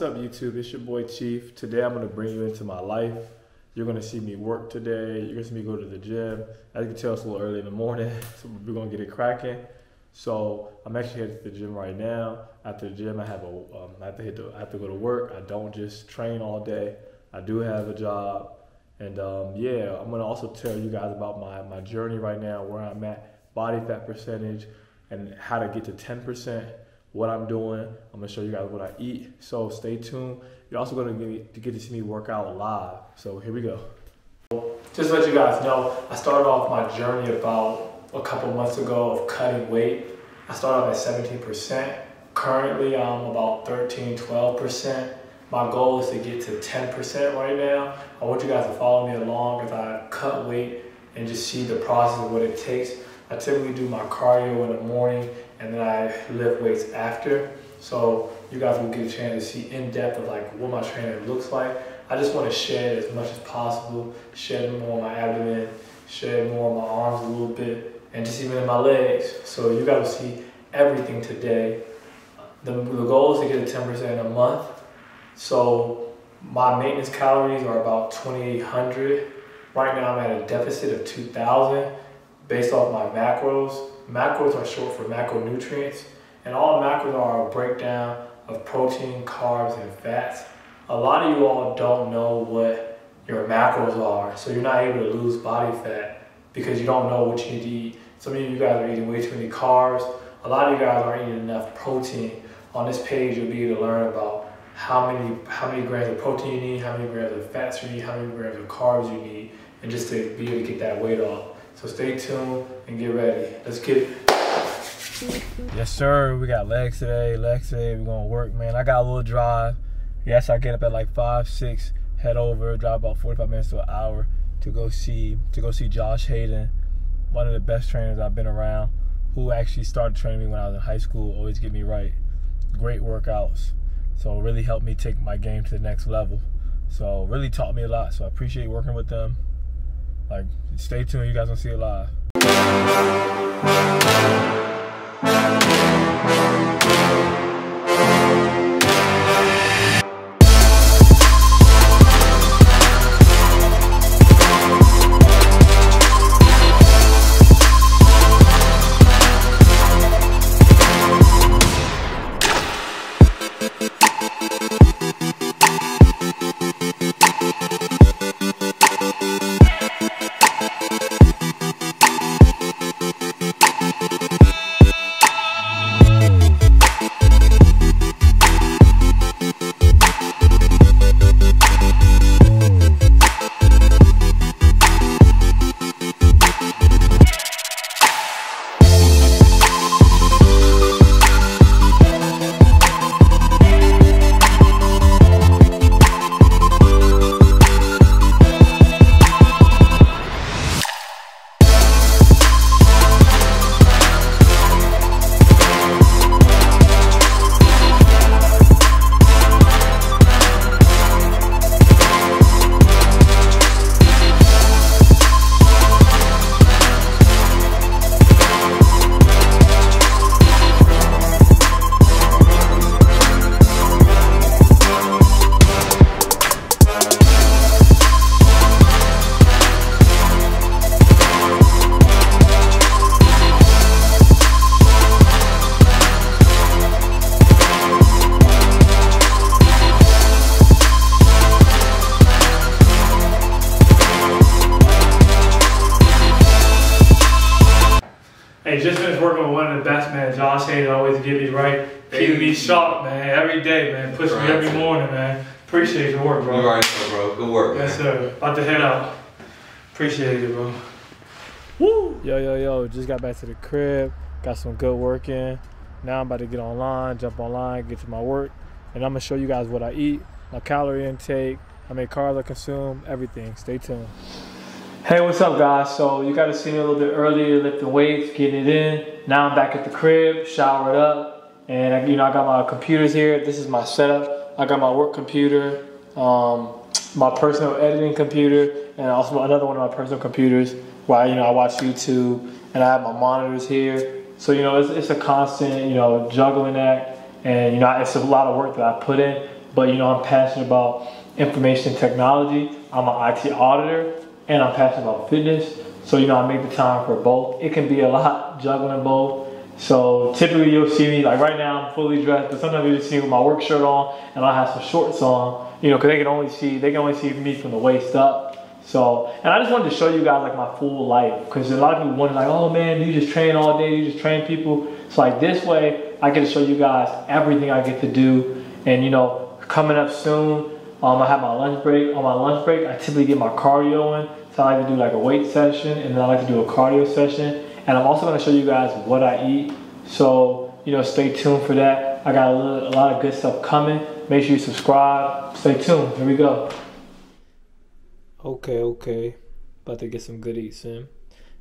What's up, YouTube? It's your boy Chief. Today I'm gonna bring you into my life. You're gonna see me work today. You're gonna see me go to the gym. As you can tell, it's a little early in the morning, so we're gonna get it cracking. So I'm actually headed to the gym right now. After the gym, I have a um, I have to hit the, I have to go to work. I don't just train all day. I do have a job, and um, yeah, I'm gonna also tell you guys about my my journey right now, where I'm at, body fat percentage, and how to get to 10% what I'm doing. I'm gonna show you guys what I eat. So stay tuned. You're also gonna get to, get to see me work out live. So here we go. Just to let you guys know, I started off my journey about a couple months ago of cutting weight. I started off at 17%. Currently, I'm about 13, 12%. My goal is to get to 10% right now. I want you guys to follow me along as I cut weight and just see the process of what it takes. I typically do my cardio in the morning and then I lift weights after. So you guys will get a chance to see in depth of like what my training looks like. I just want to shed as much as possible, shed more on my abdomen, shed more on my arms a little bit, and just even in my legs. So you guys will see everything today. The, the goal is to get a 10% in a month. So my maintenance calories are about 2,800. Right now I'm at a deficit of 2,000 based off my macros. Macros are short for macronutrients, and all macros are a breakdown of protein, carbs, and fats. A lot of you all don't know what your macros are, so you're not able to lose body fat because you don't know what you need to eat. Some of you guys are eating way too many carbs. A lot of you guys aren't eating enough protein. On this page, you'll be able to learn about how many how many grams of protein you need, how many grams of fats you need, how many grams of carbs you need, and just to be able to get that weight off. So stay tuned and get ready. Let's get it. Yes, sir. We got legs today. Legs today. We're gonna work, man. I got a little drive. Yes, I get up at like five, six, head over, drive about 45 minutes to an hour to go see to go see Josh Hayden, one of the best trainers I've been around, who actually started training me when I was in high school. Always get me right. Great workouts. So really helped me take my game to the next level. So really taught me a lot. So I appreciate working with them. Like, stay tuned. You guys gonna see it live. Hey, working with one of the best, man. Josh Hayden always give me right. Keeping me sharp, man. Every day, man. Push me every morning, man. Appreciate your work, bro. You already know, bro. Good work, man. Yes, sir. About to head out. Appreciate it, bro. Woo! Yo, yo, yo. Just got back to the crib. Got some good work in. Now I'm about to get online, jump online, get to my work. And I'm going to show you guys what I eat, my calorie intake, how many carbs I consume, everything. Stay tuned. Hey, what's up, guys? So you got to see me a little bit earlier, lifting weights, getting it in. Now I'm back at the crib, showered up, and you know I got my computers here. This is my setup. I got my work computer, um, my personal editing computer, and also another one of my personal computers where you know I watch YouTube, and I have my monitors here. So you know it's, it's a constant you know juggling act. and you know it's a lot of work that I put in. But you know I'm passionate about information technology. I'm an IT auditor, and I'm passionate about fitness. So you know I make the time for both. It can be a lot juggling both. So typically you'll see me like right now I'm fully dressed, but sometimes you just see me with my work shirt on and I have some shorts on. You know, because they can only see they can only see me from the waist up. So, and I just wanted to show you guys like my full life because a lot of people wonder like, oh man, you just train all day, you just train people. So like this way, I get to show you guys everything I get to do. And you know, coming up soon, um, I have my lunch break. On my lunch break, I typically get my cardio in. So I like to do like a weight session and then I like to do a cardio session. And I'm also gonna show you guys what I eat. So, you know, stay tuned for that. I got a, little, a lot of good stuff coming. Make sure you subscribe. Stay tuned. Here we go. Okay, okay. About to get some good eats in.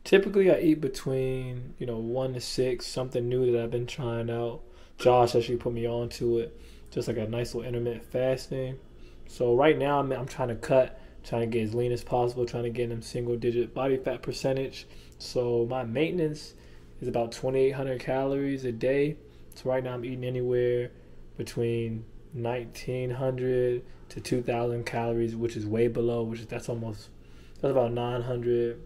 Typically, I eat between, you know, one to six, something new that I've been trying out. Josh actually put me on to it. Just like a nice little intermittent fasting. So right now, I'm, I'm trying to cut, trying to get as lean as possible, trying to get them single digit body fat percentage. So my maintenance is about 2,800 calories a day. So right now, I'm eating anywhere between 1,900 to 2,000 calories, which is way below, which is that's almost that's about 900.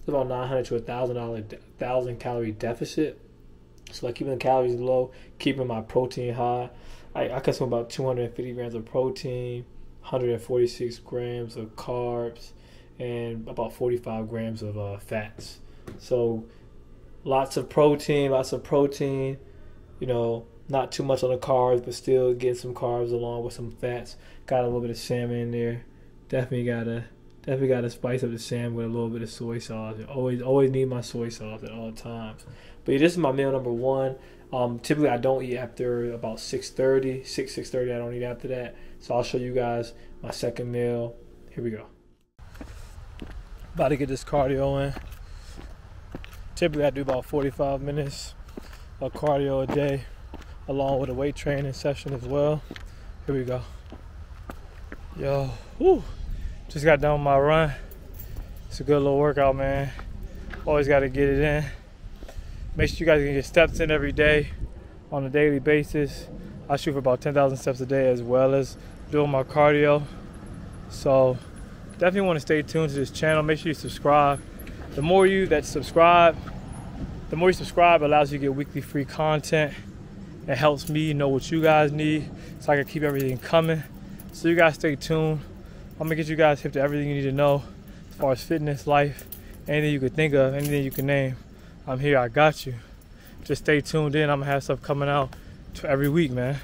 It's about 900 to a thousand dollar thousand calorie deficit. So like keeping the calories low, keeping my protein high. I, I consume about 250 grams of protein, 146 grams of carbs, and about 45 grams of uh, fats. So lots of protein, lots of protein. You know, not too much on the carbs, but still getting some carbs along with some fats. Got a little bit of salmon in there. Definitely gotta definitely gotta spice up the salmon with a little bit of soy sauce. Always always need my soy sauce at all times. But yeah, this is my meal number one. Um, typically I don't eat after about 6:30, 6 6:30. I don't eat after that. So I'll show you guys my second meal. Here we go. About to get this cardio in. Typically I do about 45 minutes of cardio a day along with a weight training session as well. Here we go. Yo, whoo, just got done with my run. It's a good little workout, man. Always got to get it in. Make sure you guys can get steps in every day on a daily basis. I shoot for about 10,000 steps a day as well as doing my cardio. So definitely want to stay tuned to this channel. Make sure you subscribe. The more you that subscribe, the more you subscribe allows you to get weekly free content it helps me know what you guys need so I can keep everything coming. So you guys stay tuned. I'm gonna get you guys hip to everything you need to know as far as fitness, life, anything you could think of, anything you can name. I'm here, I got you. Just stay tuned in. I'm gonna have stuff coming out every week, man.